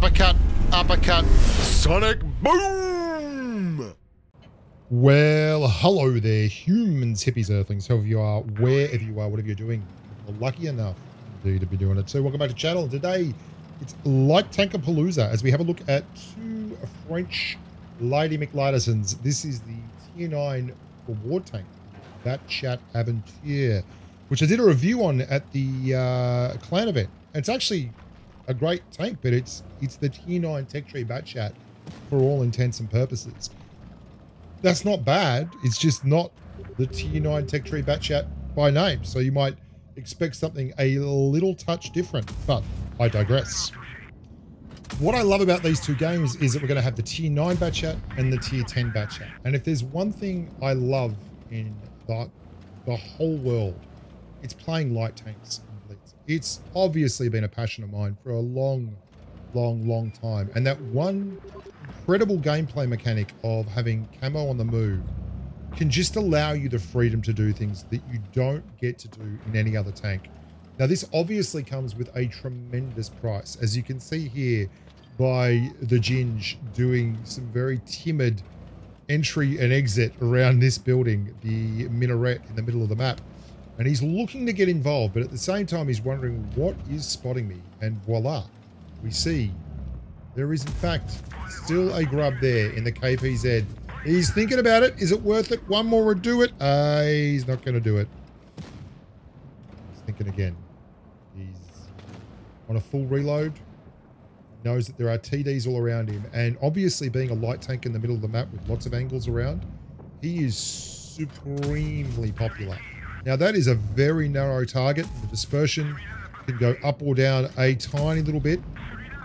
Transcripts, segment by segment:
Uppercut, uppercut, sonic boom! Well, hello there, humans, hippies, earthlings, whoever you are, wherever you are, whatever you're doing. You're lucky enough indeed to be doing it. So welcome back to the channel. Today, it's Light Tanker Palooza as we have a look at two French Lady McLidisons. This is the Tier 9 reward tank, Bat Chat Aventure, which I did a review on at the uh, clan event. It's actually a great tank, but it's it's the Tier 9 Tech Tree Bat Chat for all intents and purposes. That's not bad. It's just not the Tier 9 Tech Tree Bat Chat by name. So you might expect something a little touch different, but I digress. What I love about these two games is that we're going to have the Tier 9 Bat Chat and the Tier 10 Bat Chat. And if there's one thing I love in the, the whole world, it's playing light tanks it's obviously been a passion of mine for a long, long, long time. And that one incredible gameplay mechanic of having camo on the move can just allow you the freedom to do things that you don't get to do in any other tank. Now, this obviously comes with a tremendous price. As you can see here by the Ginge doing some very timid entry and exit around this building, the minaret in the middle of the map. And he's looking to get involved, but at the same time, he's wondering what is spotting me. And voila, we see there is, in fact, still a grub there in the KPZ. He's thinking about it. Is it worth it? One more would do it. Uh, he's not going to do it. He's thinking again. He's on a full reload. Knows that there are TDs all around him. And obviously, being a light tank in the middle of the map with lots of angles around, he is supremely popular. Now that is a very narrow target. The dispersion can go up or down a tiny little bit.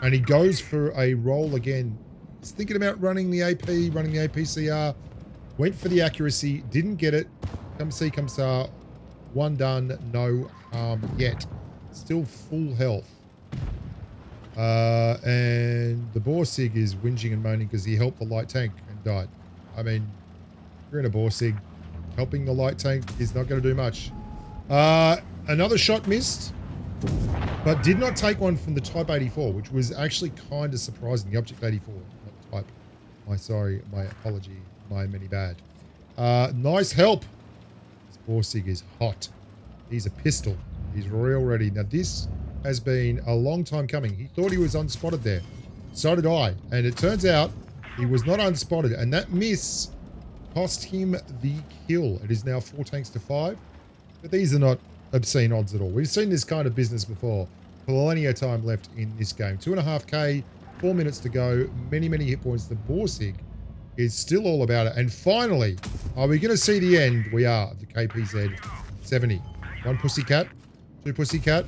And he goes for a roll again. He's thinking about running the AP, running the APCR. Went for the accuracy, didn't get it. Come see, come saw. One done, no harm yet. Still full health. Uh, and the Borsig is whinging and moaning because he helped the light tank and died. I mean, you're in a Borsig, helping the light tank is not going to do much. Uh, another shot missed, but did not take one from the Type 84, which was actually kind of surprising. The Object 84, not Type. My sorry, my apology, my many bad. Uh, nice help. This Borsig is hot. He's a pistol. He's real ready. Now this has been a long time coming. He thought he was unspotted there. So did I. And it turns out he was not unspotted. And that miss cost him the kill. It is now four tanks to five. But these are not obscene odds at all. We've seen this kind of business before. Plenty of time left in this game. Two and a half K, four minutes to go. Many, many hit points. The Borsig is still all about it. And finally, are we going to see the end? We are. The KPZ 70. One pussycat. Two pussycat.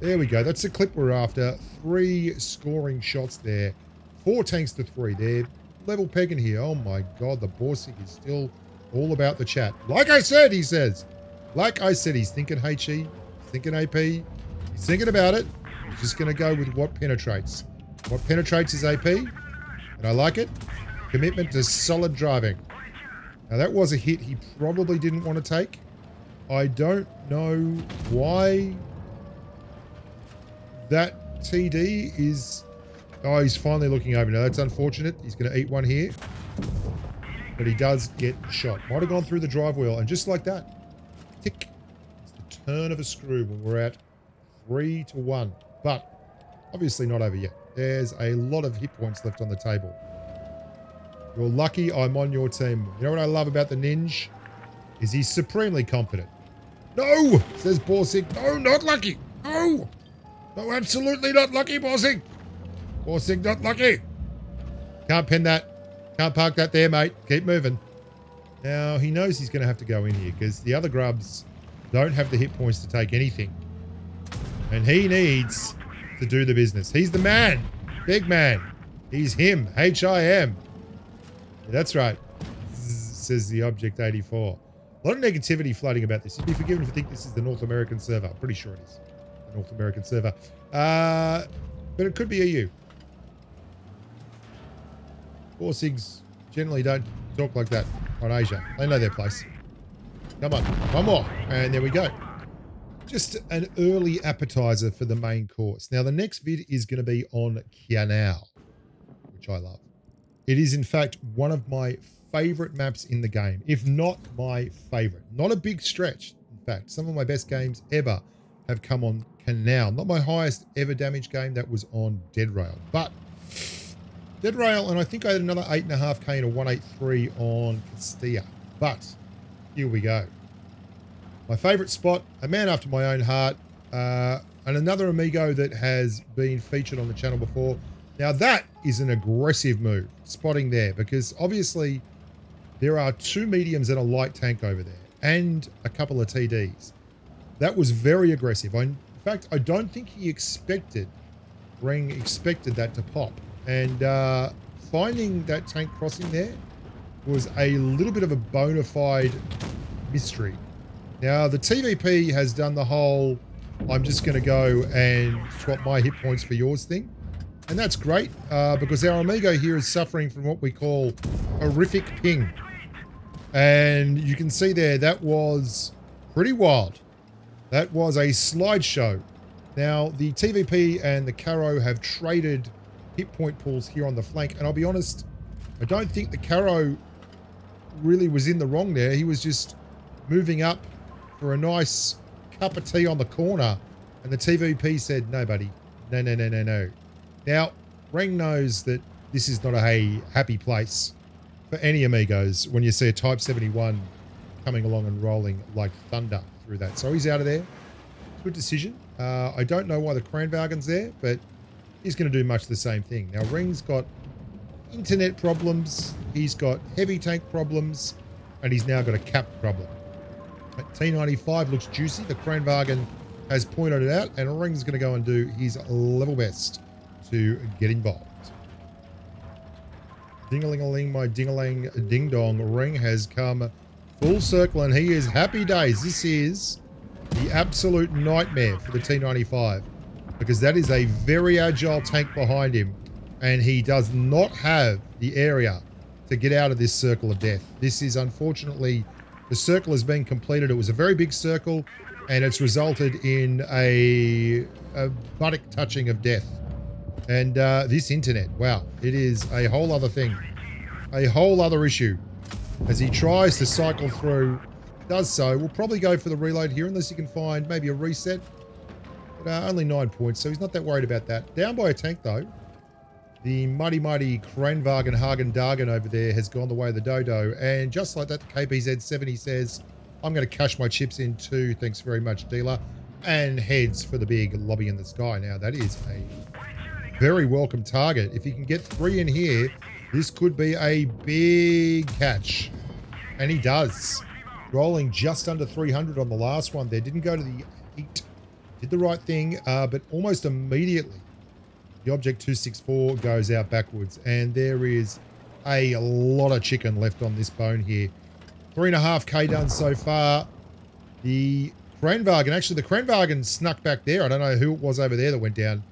There we go. That's the clip we're after. Three scoring shots there. Four tanks to three. They're level pegging here. Oh my god, the Borsig is still all about the chat. Like I said, he says. Like I said, he's thinking HE, thinking AP, he's thinking about it. He's just going to go with what penetrates. What penetrates is AP, and I like it. Commitment to solid driving. Now that was a hit he probably didn't want to take. I don't know why that TD is Oh, he's finally looking over. Now, that's unfortunate. He's going to eat one here. But he does get shot. Might have gone through the drive wheel. And just like that, tick. It's the turn of a screw when we're at three to one. But obviously not over yet. There's a lot of hit points left on the table. You're lucky I'm on your team. You know what I love about the Ninja? Is he's supremely confident. No, says Borsig. No, not lucky. No. No, absolutely not lucky, Borsig. Borsig not lucky. Can't pin that. Can't park that there, mate. Keep moving. Now, he knows he's going to have to go in here because the other grubs don't have the hit points to take anything. And he needs to do the business. He's the man. Big man. He's him. H-I-M. That's right. says the Object 84. A lot of negativity floating about this. You'd be forgiven if you think this is the North American server. I'm pretty sure it is. The North American server. Uh, but it could be EU. Borsigs generally don't talk like that on Asia. They know their place. Come on. One more. And there we go. just an early appetizer for the main course. Now, the next vid is going to be on Kianao, which I love. It is, in fact, one of my favorite maps in the game, if not my favorite. Not a big stretch, in fact. Some of my best games ever have come on Canal. Not my highest ever damage game, that was on Dead Rail. But Dead Rail, and I think I had another 8.5k and a 183 on Castilla. But here we go. My favorite spot, a man after my own heart, uh, and another Amigo that has been featured on the channel before. Now that is an aggressive move, spotting there, because obviously there are two mediums and a light tank over there, and a couple of TDs. That was very aggressive. I, in fact, I don't think he expected, Ring expected that to pop. And uh, finding that tank crossing there was a little bit of a bona fide mystery. Now, the TVP has done the whole, I'm just going to go and swap my hit points for yours thing. And that's great, uh, because our Amigo here is suffering from what we call horrific ping. And you can see there, that was pretty wild. That was a slideshow. Now, the TVP and the Caro have traded hit point pools here on the flank. And I'll be honest, I don't think the Caro really was in the wrong there. He was just moving up for a nice cup of tea on the corner. And the TVP said, no, buddy. No, no, no, no, no. Now, Ring knows that this is not a happy place for any Amigos when you see a Type 71 coming along and rolling like thunder through that. So he's out of there. Good decision. Uh, I don't know why the Kranvaghen's there, but he's going to do much the same thing. Now, Ring's got internet problems. He's got heavy tank problems. And he's now got a cap problem. T95 looks juicy. The Kranvaghen has pointed it out, and Ring's going to go and do his level best to get involved. Ding-a-ling-a-ling, my ding-a-ling ding-dong. Ring has come full circle, and he is happy days. This is the absolute nightmare for the T95, because that is a very agile tank behind him, and he does not have the area to get out of this circle of death. This is unfortunately the circle has been completed. It was a very big circle, and it's resulted in a, a buttock touching of death. And uh, this internet, wow, it is a whole other thing. A whole other issue. As he tries to cycle through, does so. We'll probably go for the reload here, unless you can find maybe a reset. But uh, only nine points, so he's not that worried about that. Down by a tank, though. The mighty, mighty Kranvaghen Hagen Dargen over there has gone the way of the dodo. And just like that, the KPZ-70 says, I'm going to cash my chips in too. Thanks very much, dealer. And heads for the big lobby in the sky. Now, that is a very welcome target. If you can get three in here, this could be a big catch. And he does. Rolling just under 300 on the last one there. Didn't go to the heat. Did the right thing, uh, but almost immediately the Object 264 goes out backwards. And there is a lot of chicken left on this bone here. Three and a half K done so far. The Kranvaghen, actually the Kranvaghen snuck back there. I don't know who it was over there that went down.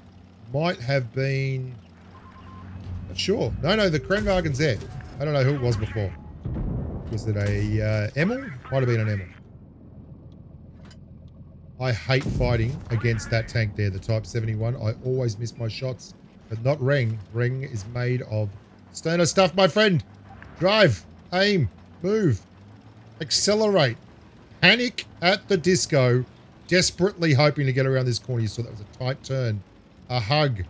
Might have been... Not sure. No, no, the Kranvaghen's there. I don't know who it was before. Was it a uh, Emil? Might have been an Emil. I hate fighting against that tank there, the Type 71. I always miss my shots, but not Ring. Ring is made of sterner stuff, my friend. Drive, aim, move, accelerate, panic at the disco, desperately hoping to get around this corner. You saw that was a tight turn, a hug,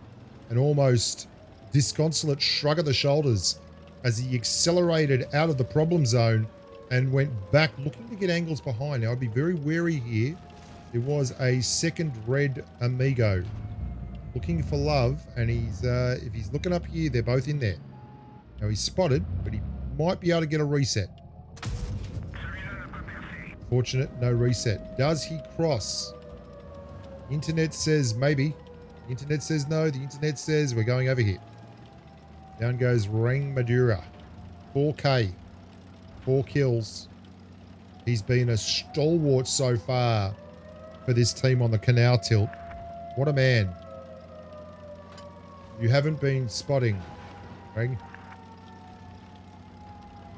an almost disconsolate shrug of the shoulders as he accelerated out of the problem zone and went back looking to get angles behind. Now, I'd be very wary here there was a second red amigo looking for love, and he's uh, if he's looking up here, they're both in there. Now he's spotted, but he might be able to get a reset. Fortunate, no reset. Does he cross? Internet says maybe. Internet says no. The internet says we're going over here. Down goes Ring Madura. 4K. Four kills. He's been a stalwart so far for this team on the canal tilt. What a man. You haven't been spotting, Greg.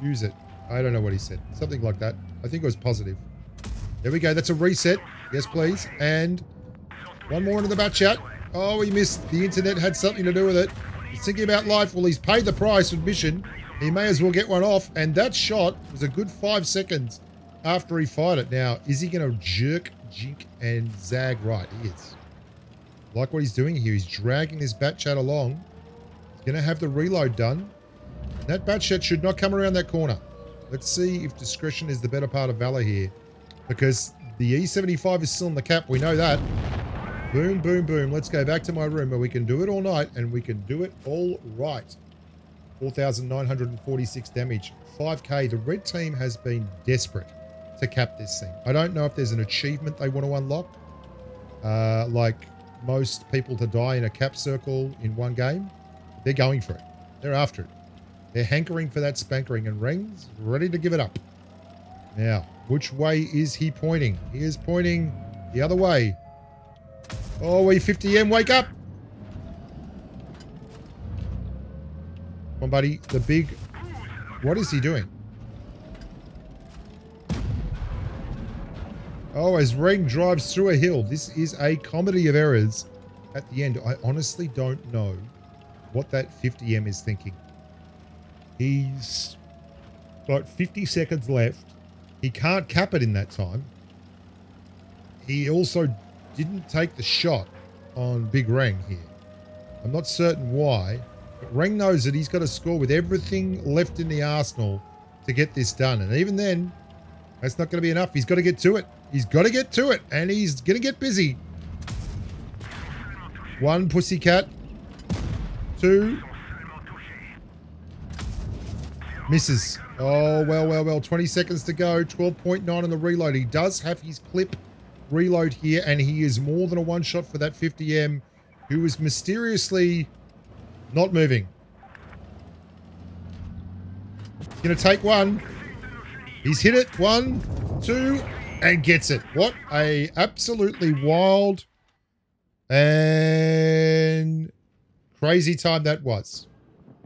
Use it. I don't know what he said. Something like that. I think it was positive. There we go. That's a reset. Yes, please. And one more into the bat chat. Oh, he missed. The internet had something to do with it. He's thinking about life. Well, he's paid the price admission. He may as well get one off. And that shot was a good five seconds after he fired it. Now, is he going to jerk, jink, and zag right? He is. Like what he's doing here. He's dragging this bat chat along. He's going to have the reload done. That bat chat should not come around that corner. Let's see if discretion is the better part of valor here. Because the E75 is still in the cap. We know that. Boom, boom, boom. Let's go back to my room where we can do it all night and we can do it all right. 4,946 damage. 5k. The red team has been desperate to cap this thing. I don't know if there's an achievement they want to unlock. Uh, like most people to die in a cap circle in one game. They're going for it. They're after it. They're hankering for that spankering and rings, ready to give it up. Now, which way is he pointing? He is pointing the other way. Oh, E50M, wake up! Come on, buddy. The big... What is he doing? Oh, as Reng drives through a hill. This is a comedy of errors at the end. I honestly don't know what that 50M is thinking. He's got 50 seconds left. He can't cap it in that time. He also didn't take the shot on Big Reng here. I'm not certain why, but Reng knows that he's got to score with everything left in the arsenal to get this done. And even then, that's not going to be enough. He's got to get to it. He's got to get to it, and he's going to get busy. One pussycat. Two. Misses. Oh, well, well, well. 20 seconds to go. 12.9 on the reload. He does have his clip reload here, and he is more than a one-shot for that 50M, who is mysteriously not moving. Gonna take one. He's hit it. One, two, and gets it. What a absolutely wild and crazy time that was.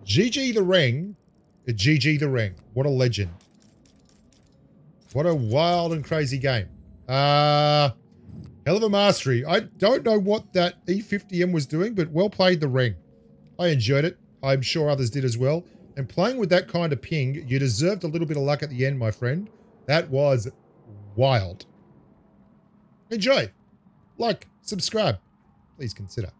GG the ring. GG the ring. What a legend. What a wild and crazy game. Uh, hell of a mastery. I don't know what that E50M was doing, but well played the ring. I enjoyed it. I'm sure others did as well. And playing with that kind of ping, you deserved a little bit of luck at the end, my friend. That was wild. Enjoy. Like, subscribe. Please consider.